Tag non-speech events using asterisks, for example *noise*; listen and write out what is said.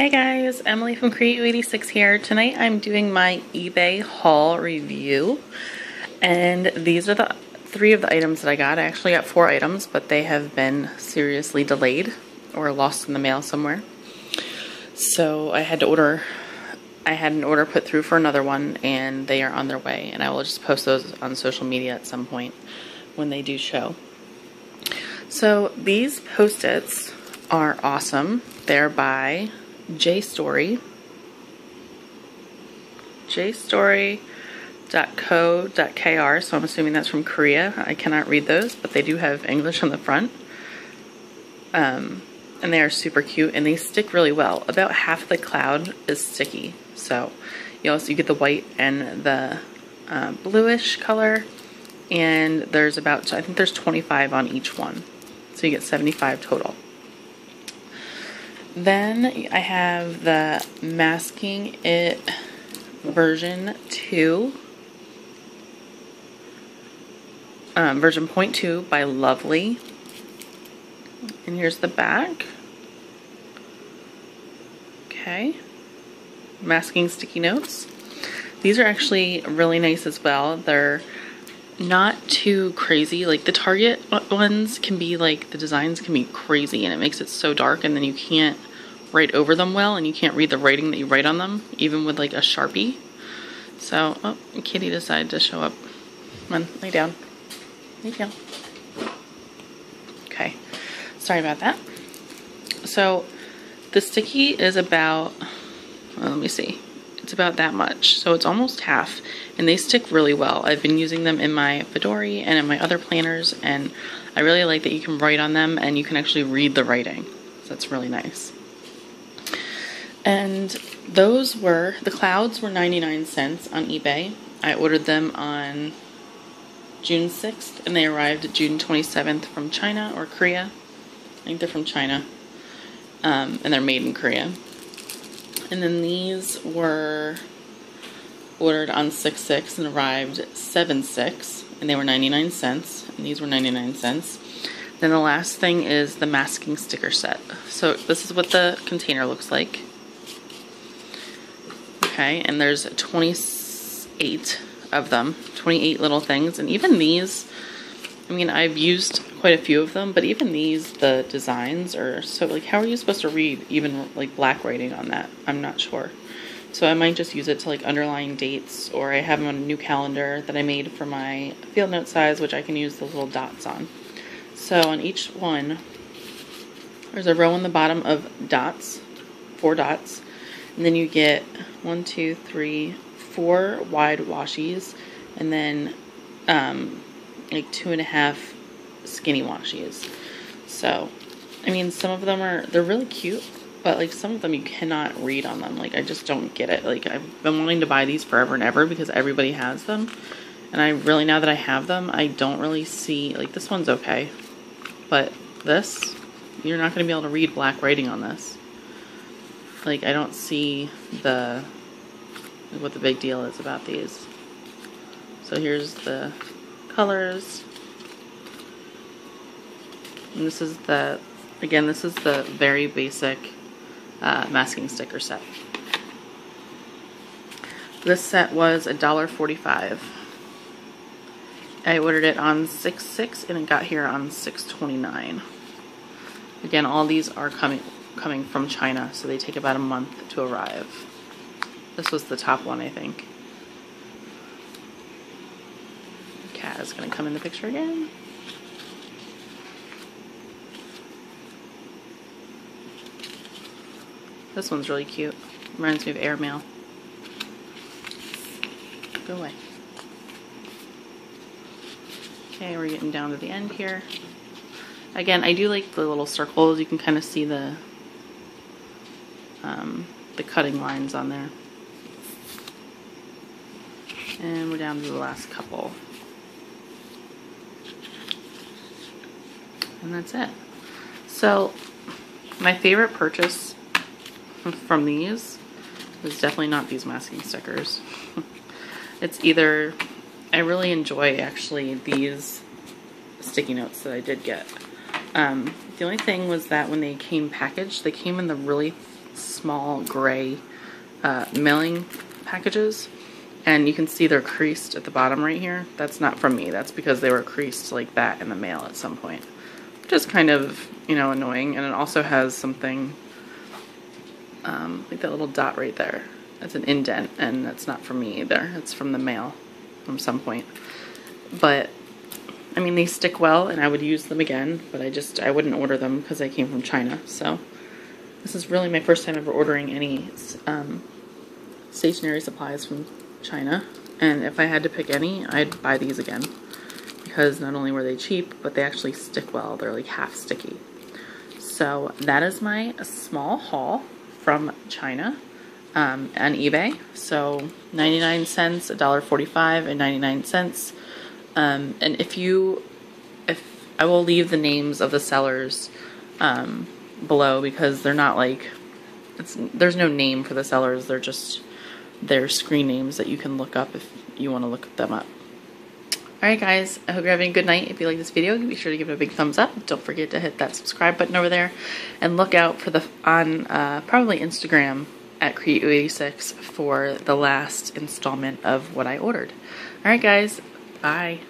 Hey guys, Emily from Create86 here. Tonight I'm doing my eBay haul review and these are the three of the items that I got. I actually got four items but they have been seriously delayed or lost in the mail somewhere. So I had to order, I had an order put through for another one and they are on their way and I will just post those on social media at some point when they do show. So these post-its are awesome. They're by JStory. JStory.co.kr, so I'm assuming that's from Korea. I cannot read those, but they do have English on the front. Um, and they are super cute and they stick really well. About half the cloud is sticky, so you also you get the white and the uh, bluish color, and there's about I think there's 25 on each one, so you get 75 total. Then I have the Masking It version 2. Um, version 0.2 by Lovely. And here's the back. Okay. Masking sticky notes. These are actually really nice as well. They're not too crazy. Like the Target ones can be like, the designs can be crazy and it makes it so dark and then you can't write over them well and you can't read the writing that you write on them, even with like a Sharpie. So, oh, Kitty decided to show up. Come on, lay down. Lay down. Okay, sorry about that. So, the sticky is about, well, let me see it's about that much. So it's almost half and they stick really well. I've been using them in my Fauxdori and in my other planners and I really like that you can write on them and you can actually read the writing. So that's really nice. And those were, the clouds were 99 cents on eBay. I ordered them on June 6th and they arrived June 27th from China or Korea. I think they're from China. Um, and they're made in Korea. And then these were ordered on 6-6 and arrived 7-6 and they were 99 cents and these were 99 cents. Then the last thing is the masking sticker set. So this is what the container looks like. Okay, and there's 28 of them, 28 little things. And even these, I mean, I've used quite a few of them, but even these, the designs are so, like, how are you supposed to read even, like, black writing on that? I'm not sure. So I might just use it to, like, underline dates, or I have them on a new calendar that I made for my field note size, which I can use the little dots on. So on each one, there's a row on the bottom of dots, four dots, and then you get one, two, three, four wide washies, and then um, like two and a half skinny washies. So, I mean, some of them are, they're really cute, but like some of them you cannot read on them. Like, I just don't get it. Like, I've been wanting to buy these forever and ever because everybody has them. And I really, now that I have them, I don't really see, like, this one's okay. But this, you're not going to be able to read black writing on this. Like, I don't see the, what the big deal is about these. So here's the colors. And this is the, again, this is the very basic uh, masking sticker set. This set was $1.45. I ordered it on 6-6 and it got here on 6.29. Again, all these are coming coming from China, so they take about a month to arrive. This was the top one, I think. Is going to come in the picture again. This one's really cute. Reminds me of airmail. Go away. Okay, we're getting down to the end here. Again, I do like the little circles. You can kind of see the um, the cutting lines on there. And we're down to the last couple. And that's it. So, my favorite purchase from these is definitely not these masking stickers. *laughs* it's either, I really enjoy actually these sticky notes that I did get. Um, the only thing was that when they came packaged, they came in the really small gray uh, mailing packages and you can see they're creased at the bottom right here. That's not from me. That's because they were creased like that in the mail at some point. Just kind of, you know, annoying. And it also has something um, like that little dot right there. It's an indent and that's not from me either. It's from the mail from some point. But I mean, they stick well and I would use them again, but I just, I wouldn't order them because they came from China. So this is really my first time ever ordering any um, stationery supplies from China. And if I had to pick any, I'd buy these again because not only were they cheap, but they actually stick well. They're like half sticky. So that is my small haul from China um, on eBay. So 99 cents, $1.45 and 99 cents. Um, and if you, if I will leave the names of the sellers um, below because they're not like, it's, there's no name for the sellers. They're just their screen names that you can look up if you want to look them up. Alright guys, I hope you're having a good night. If you like this video, be sure to give it a big thumbs up. Don't forget to hit that subscribe button over there. And look out for the on uh, probably Instagram at Create86 for the last installment of what I ordered. Alright guys, bye.